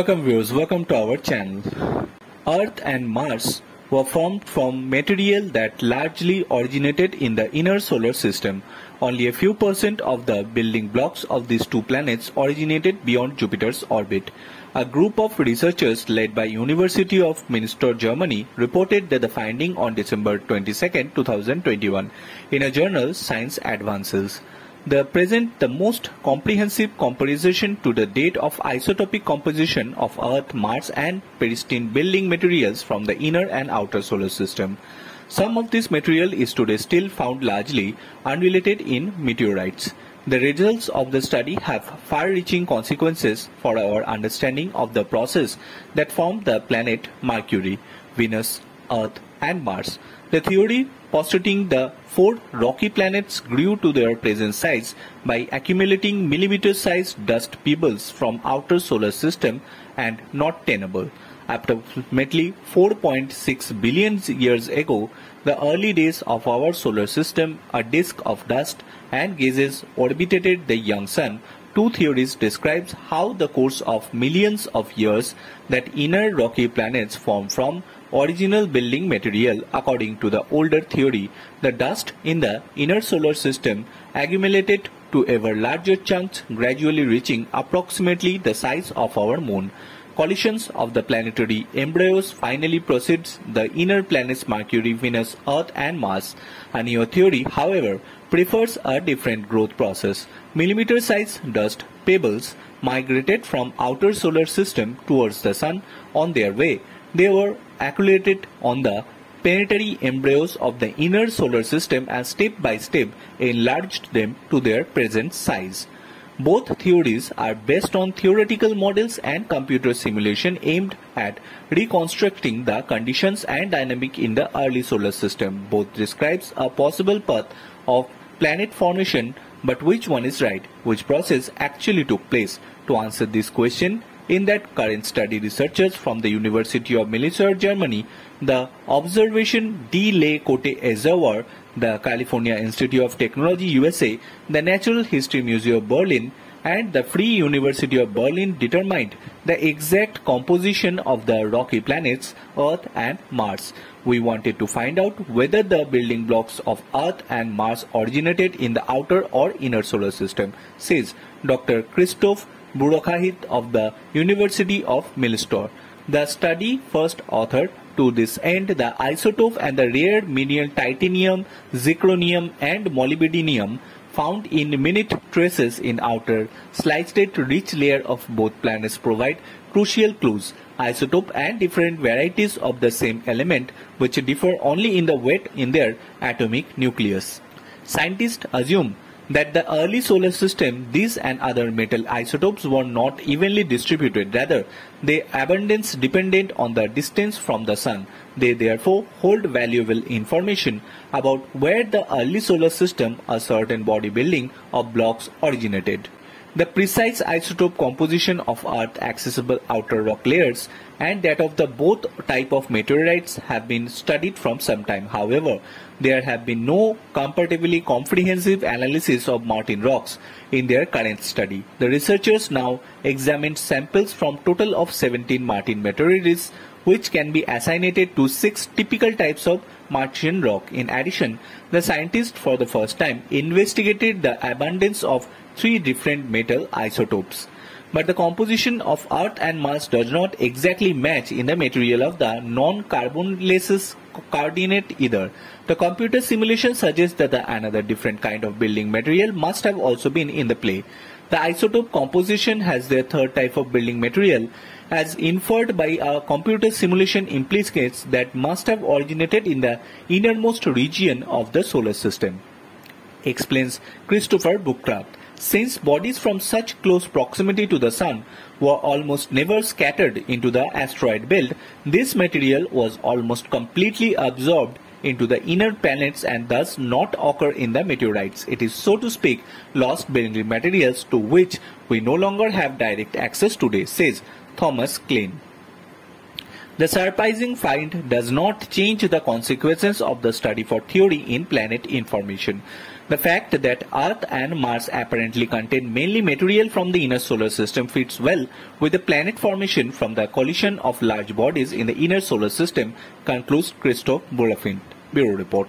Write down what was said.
Welcome viewers, welcome to our channel. Earth and Mars were formed from material that largely originated in the inner solar system. Only a few percent of the building blocks of these two planets originated beyond Jupiter's orbit. A group of researchers led by University of Münster, Germany reported that the finding on December 22, 2021 in a journal Science Advances. They present the most comprehensive comparison to the date of isotopic composition of Earth, Mars and pristine building materials from the inner and outer solar system. Some of this material is today still found largely unrelated in meteorites. The results of the study have far-reaching consequences for our understanding of the process that formed the planet Mercury, Venus, Earth and Mars. The theory postulating the four rocky planets grew to their present size by accumulating millimeter-sized dust pebbles from outer solar system and not tenable. Approximately 4.6 billion years ago, the early days of our solar system, a disk of dust and gases orbited the young sun, two theories describes how the course of millions of years that inner rocky planets form from original building material according to the older theory. The dust in the inner solar system accumulated to ever larger chunks gradually reaching approximately the size of our moon collisions of the planetary embryos finally proceeds the inner planets Mercury, Venus, Earth and Mars. A new theory, however, prefers a different growth process. Millimeter-sized dust pebbles migrated from outer solar system towards the sun on their way. They were accumulated on the planetary embryos of the inner solar system and step by step enlarged them to their present size. Both theories are based on theoretical models and computer simulation aimed at reconstructing the conditions and dynamic in the early solar system. Both describes a possible path of planet formation but which one is right? Which process actually took place? To answer this question, in that current study researchers from the University of Münster, Germany, the Observatoire de la Côte d'Azur, the California Institute of Technology USA, the Natural History Museum Berlin, and the Free University of Berlin determined the exact composition of the rocky planets Earth and Mars. We wanted to find out whether the building blocks of Earth and Mars originated in the outer or inner solar system, says Dr. Christoph Burkhardt of the University of Münster. The study first authored to this end the isotope and the rare mineral titanium, zirconium and molybdenum found in minute traces in outer silicate rich layer of both planets provide crucial clues. Isotope and different varieties of the same element which differ only in the weight in their atomic nucleus. Scientists assume that the early solar system, these and other metal isotopes were not evenly distributed. Rather, they abundance dependent on the distance from the sun. They therefore hold valuable information about where the early solar system, a certain body building of blocks originated. The precise isotope composition of Earth accessible outer rock layers and that of the both type of meteorites have been studied from some time. However, there have been no comparatively comprehensive analysis of Martian rocks in their current study. The researchers now examined samples from total of 17 Martian meteorites which can be assigned to six typical types of Martian rock. In addition, the scientists for the first time investigated the abundance of three different metal isotopes. But the composition of Earth and Mars does not exactly match in the material of the non-carbonaceous chondrite either. The computer simulation suggests that another different kind of building material must have also been in the play. The isotope composition has their third type of building material as inferred by a computer simulation implicates that must have originated in the innermost region of the solar system. Explains Christopher Burkhardt. Since bodies from such close proximity to the Sun were almost never scattered into the asteroid belt, this material was almost completely absorbed into the inner planets and thus not occur in the meteorites. It is so to speak lost building materials to which we no longer have direct access today, says Thomas Kleine. The surprising find does not change the consequences of the study for theory in planet information. The fact that Earth and Mars apparently contain mainly material from the inner solar system fits well with the planet formation from the collision of large bodies in the inner solar system, concludes Christoph Burkhardt. Bureau Report.